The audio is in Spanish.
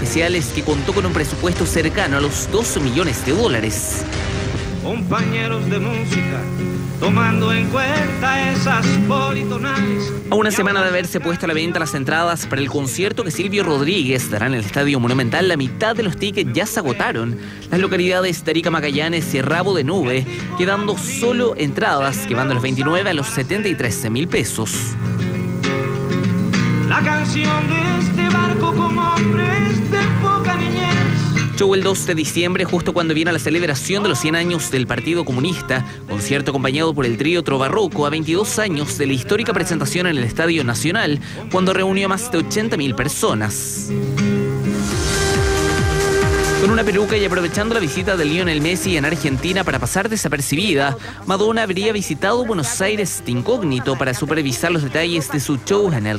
especiales que contó con un presupuesto cercano a los 2 millones de dólares. Compañeros de música, tomando en cuenta esas politonales. A una semana de haberse puesto a la venta las entradas para el concierto que Silvio Rodríguez dará en el Estadio Monumental, la mitad de los tickets ya se agotaron. Las localidades de Arica Magallanes y Rabo de Nube, quedando solo entradas que van de los 29 a los 73 mil pesos. La canción de este Show el 2 de diciembre, justo cuando viene la celebración de los 100 años del Partido Comunista, concierto acompañado por el trío Trobarroco a 22 años de la histórica presentación en el Estadio Nacional, cuando reunió a más de 80.000 personas. Con una peluca y aprovechando la visita de Lionel Messi en Argentina para pasar desapercibida, Madonna habría visitado Buenos Aires de incógnito para supervisar los detalles de su show en el Río.